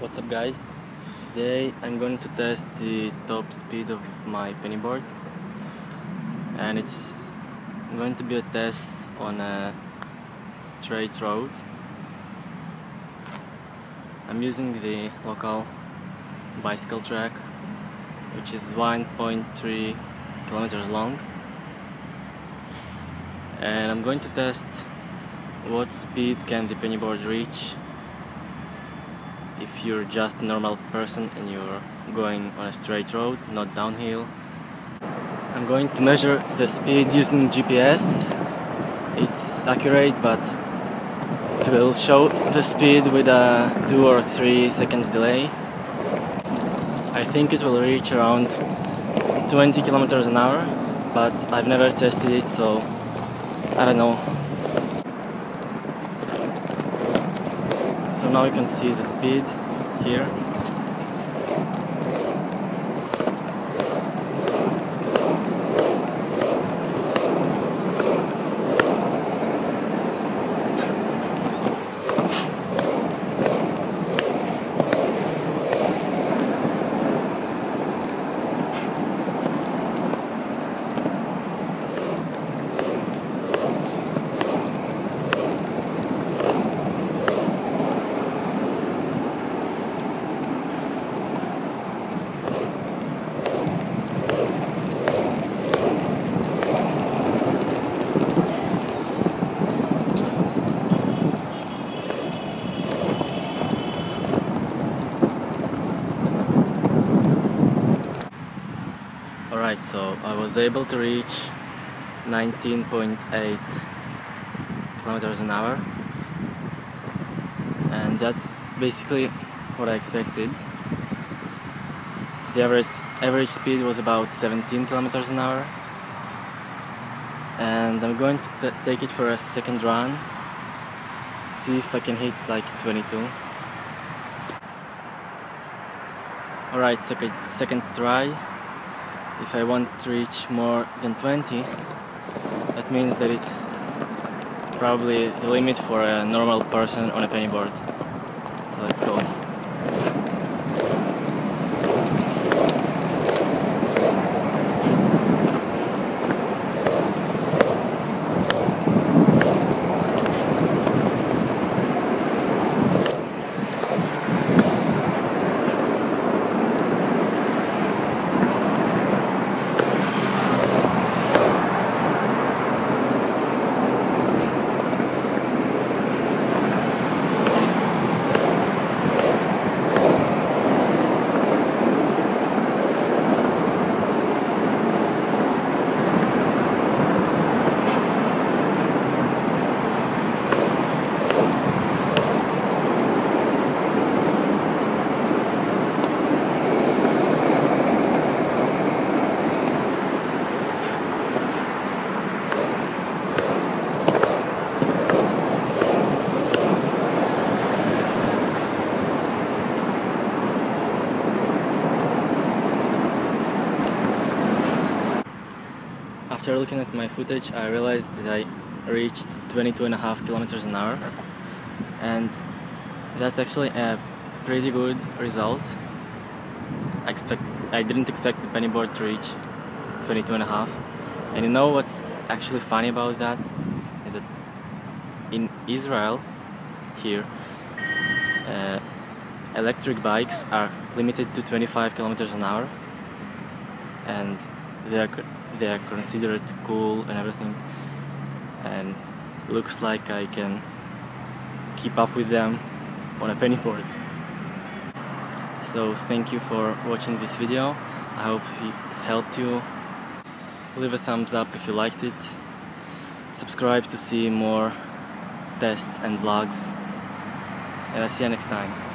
What's up guys? Today I'm going to test the top speed of my pennyboard and it's going to be a test on a straight road. I'm using the local bicycle track which is 1.3 kilometers long. And I'm going to test what speed can the pennyboard reach if you're just a normal person and you're going on a straight road, not downhill. I'm going to measure the speed using GPS. It's accurate but it will show the speed with a 2 or 3 seconds delay. I think it will reach around 20 kilometers an hour but I've never tested it so I don't know so now you can see the speed here Alright, so I was able to reach 19.8 kilometers an hour. And that's basically what I expected. The average average speed was about 17 kilometers an hour. And I'm going to take it for a second run see if I can hit like 22 alright second, second try if I want to reach more than 20 that means that it's probably the limit for a normal person on a pennyboard so let's go After looking at my footage I realized that I reached 22 and a half kilometers an hour. And that's actually a pretty good result. I expect I didn't expect the penny board to reach 22 and a half. And you know what's actually funny about that? Is that in Israel here uh, electric bikes are limited to 25 kilometers an hour. And they are they are considered cool and everything and looks like I can keep up with them on a pennyboard so thank you for watching this video. I hope it helped you. Leave a thumbs up if you liked it. Subscribe to see more tests and vlogs. And I'll see you next time